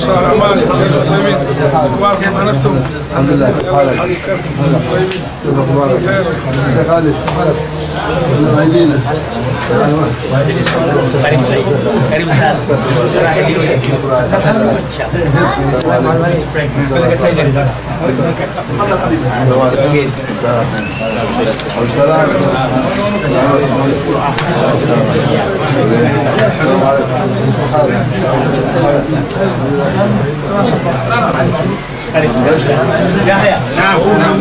صار اعمالك طيبين اخباركم انستم الحمد لله حالك؟ كيف أخبارك؟ خير كيف خالد؟ عايزينك قريب زي قريب سهل راح يجي السلام عليكم يحيى نعم نعم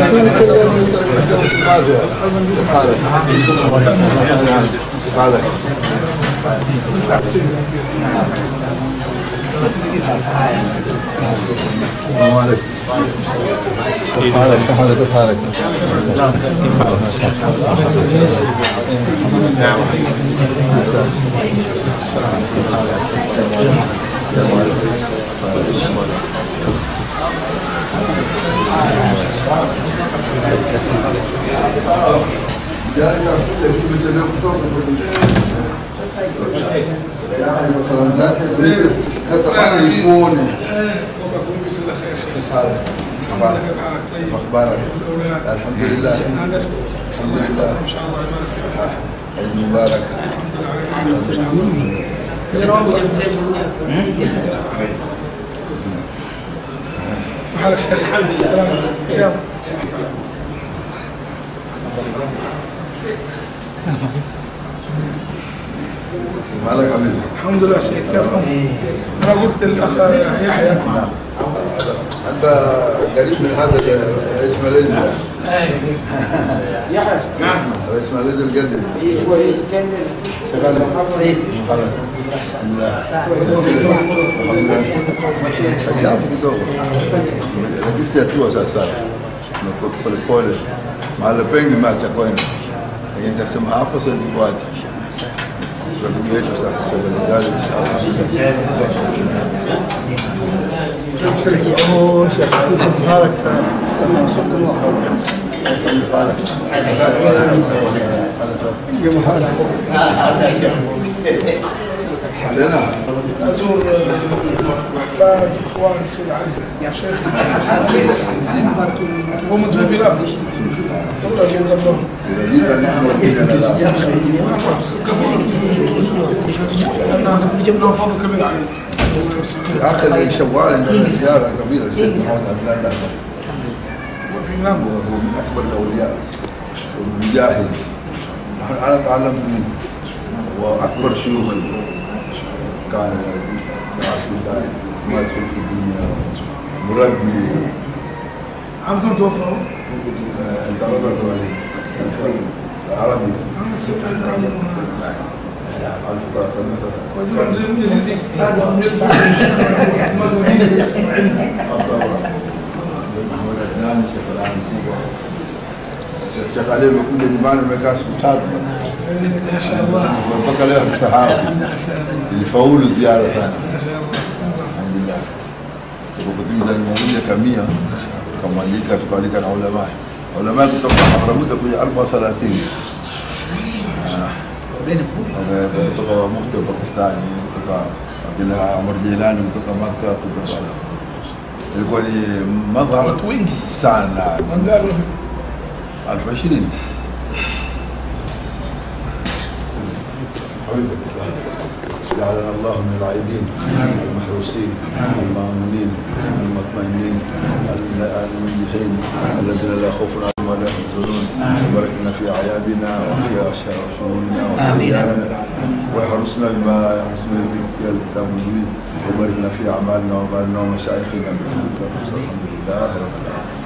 عليكم كيف حالك؟ كيف حالك؟ كيف حالك؟ يكون وبكون بكل خير شيخ حالك كيف حالك طيب أخبارك الحمد لله. الحمد لله ان شاء الله يبارك عيد مبارك الحمد لله على العافية ان شاء الله حالك شيخ مالك عامل الحمد لله سعيد كيفكم؟ ما قلت للأخ يحيى؟ نعم أنت قريب من هذا رئيس مجلس أيوه يا حسن نعم. رئيس مجلس الجد أيوه شغال. سعيد الحمد لله. الحمد لله. Kwa ndugu yetu sasa Senegal inshallah. Oh, Sheikh Mubarak kama صوت المحر مبارك لنا ازور احفاد اخوان سيد عزم يا شيخ هو مدفون في الأرض والله جنب قبلهم إذا جيت نحن ودينا لا في آخر شوال عندنا زيارة كبيرة السيد محمد عبد الله وفي نعم وهو من أكبر الأولياء والمجاهد نحن أنا تعلمت منه وأكبر شيوخ كان عبد الله ما يدخل في الدنيا مربي عم كم توفوا؟ عربي شغالين بكل المعنى ما كانش متعب ما شاء الله ربك له الصحابه اللي فولوا زياره ثانية ما شاء الله الحمد لله tukukutimiza nimekuja kamia tukamwalika tukaalika na ulamaa ulamaa kutoka Haramuta kuja 34 بين منطقة مختلفة باكستاني منطقة كلها عمر جيلاني منطقة مكة كنت يكون مظهر. ساعة 1020 جعلنا الله من العائدين المحروسين المأمونين المطمئنين المنجحين الذين لا خوف ولا يحزنون وبارك لنا في اعيادنا وفي اشهر شهورنا وفي آمين يا رب. العالمين. ويحرسنا بما يحرسنا بك الكتاب المبين وبارك لنا في اعمالنا وبارنا ومشايخنا بالحمد الحمد لله رب العالمين.